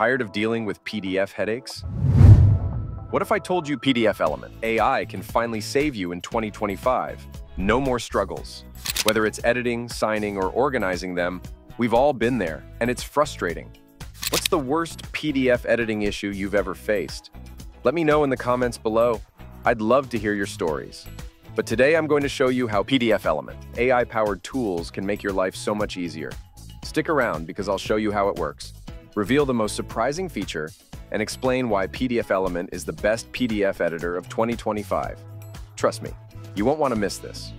Tired of dealing with PDF headaches? What if I told you PDF Element, AI can finally save you in 2025? No more struggles. Whether it's editing, signing, or organizing them, we've all been there, and it's frustrating. What's the worst PDF editing issue you've ever faced? Let me know in the comments below. I'd love to hear your stories. But today I'm going to show you how PDF Element, AI-powered tools can make your life so much easier. Stick around because I'll show you how it works, reveal the most surprising feature, and explain why PDF Element is the best PDF editor of 2025. Trust me, you won't want to miss this.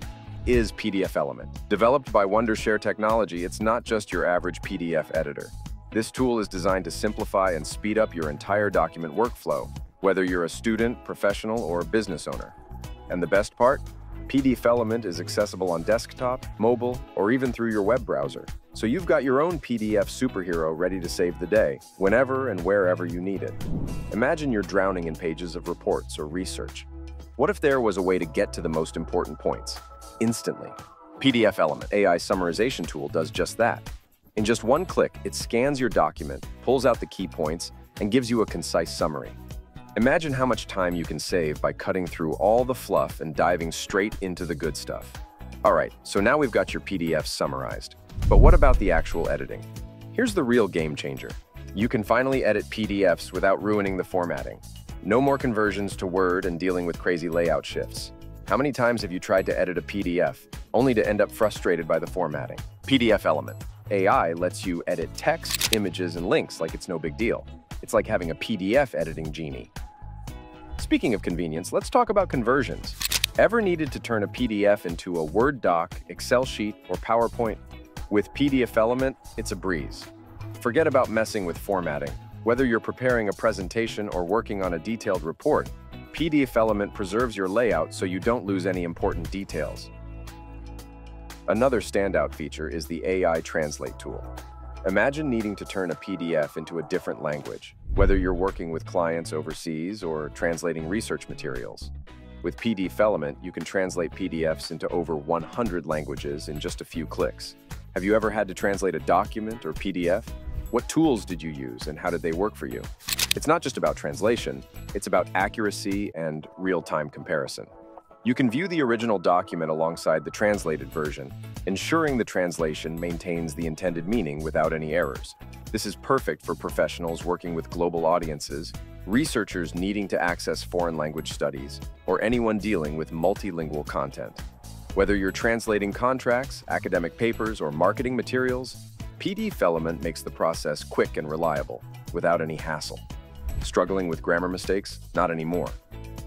Is PDF Element. Developed by Wondershare Technology, it's not just your average PDF editor. This tool is designed to simplify and speed up your entire document workflow, whether you're a student, professional, or business owner. And the best part? PDF Element is accessible on desktop, mobile, or even through your web browser. So you've got your own PDF superhero ready to save the day, whenever and wherever you need it. Imagine you're drowning in pages of reports or research. What if there was a way to get to the most important points, instantly? PDF Element AI summarization tool does just that. In just one click, it scans your document, pulls out the key points, and gives you a concise summary. Imagine how much time you can save by cutting through all the fluff and diving straight into the good stuff. All right, so now we've got your PDF summarized. But what about the actual editing? Here's the real game changer. You can finally edit PDFs without ruining the formatting. No more conversions to Word and dealing with crazy layout shifts. How many times have you tried to edit a PDF, only to end up frustrated by the formatting? PDF Element. AI lets you edit text, images, and links like it's no big deal. It's like having a PDF editing genie. Speaking of convenience, let's talk about conversions. Ever needed to turn a PDF into a Word doc, Excel sheet, or PowerPoint? With PDF Element, it's a breeze. Forget about messing with formatting. Whether you're preparing a presentation or working on a detailed report, PDF Element preserves your layout so you don't lose any important details. Another standout feature is the AI Translate tool. Imagine needing to turn a PDF into a different language, whether you're working with clients overseas or translating research materials. With PDF Element, you can translate PDFs into over 100 languages in just a few clicks. Have you ever had to translate a document or PDF? What tools did you use and how did they work for you? It's not just about translation, it's about accuracy and real-time comparison. You can view the original document alongside the translated version, ensuring the translation maintains the intended meaning without any errors. This is perfect for professionals working with global audiences, researchers needing to access foreign language studies, or anyone dealing with multilingual content. Whether you're translating contracts, academic papers, or marketing materials, PDF Element makes the process quick and reliable, without any hassle. Struggling with grammar mistakes? Not anymore.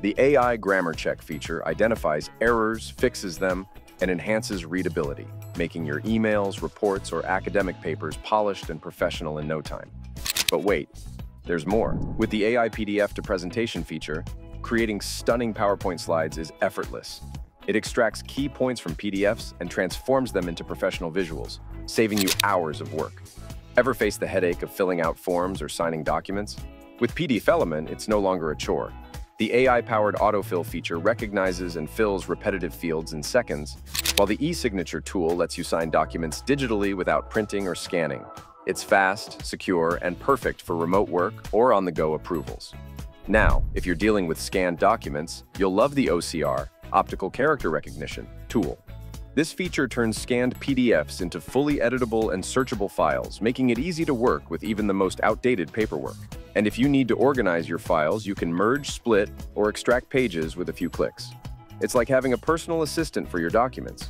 The AI Grammar Check feature identifies errors, fixes them, and enhances readability, making your emails, reports, or academic papers polished and professional in no time. But wait, there's more. With the AI PDF to presentation feature, creating stunning PowerPoint slides is effortless. It extracts key points from PDFs and transforms them into professional visuals, saving you hours of work. Ever face the headache of filling out forms or signing documents? With PDF Element, it's no longer a chore. The AI-powered autofill feature recognizes and fills repetitive fields in seconds, while the e-signature tool lets you sign documents digitally without printing or scanning. It's fast, secure, and perfect for remote work or on-the-go approvals. Now, if you're dealing with scanned documents, you'll love the OCR, Optical Character Recognition, tool. This feature turns scanned PDFs into fully editable and searchable files, making it easy to work with even the most outdated paperwork. And if you need to organize your files, you can merge, split, or extract pages with a few clicks. It's like having a personal assistant for your documents.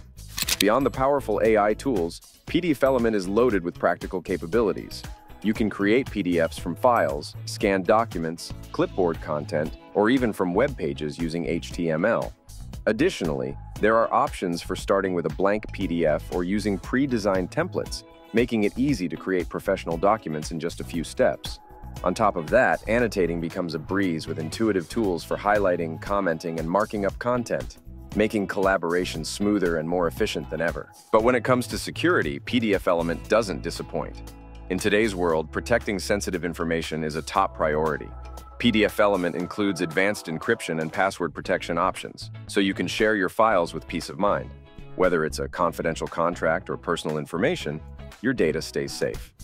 Beyond the powerful AI tools, PDF Element is loaded with practical capabilities. You can create PDFs from files, scanned documents, clipboard content, or even from web pages using HTML. Additionally, there are options for starting with a blank PDF or using pre-designed templates, making it easy to create professional documents in just a few steps. On top of that, annotating becomes a breeze with intuitive tools for highlighting, commenting, and marking up content, making collaboration smoother and more efficient than ever. But when it comes to security, PDF Element doesn't disappoint. In today's world, protecting sensitive information is a top priority. PDF Element includes advanced encryption and password protection options, so you can share your files with peace of mind. Whether it's a confidential contract or personal information, your data stays safe.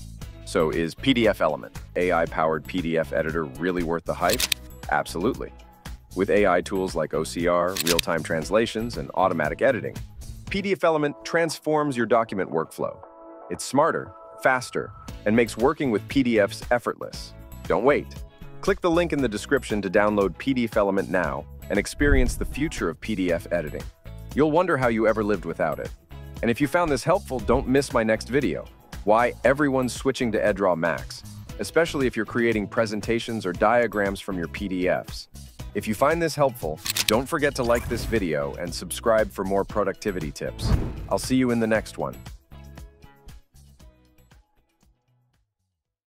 So is PDF Element, AI-powered PDF editor, really worth the hype? Absolutely. With AI tools like OCR, real-time translations, and automatic editing, PDF Element transforms your document workflow. It's smarter, faster, and makes working with PDFs effortless. Don't wait. Click the link in the description to download PDF Element now and experience the future of PDF editing. You'll wonder how you ever lived without it. And if you found this helpful, don't miss my next video, why everyone's switching to Edraw Max, especially if you're creating presentations or diagrams from your PDFs. If you find this helpful, don't forget to like this video and subscribe for more productivity tips. I'll see you in the next one.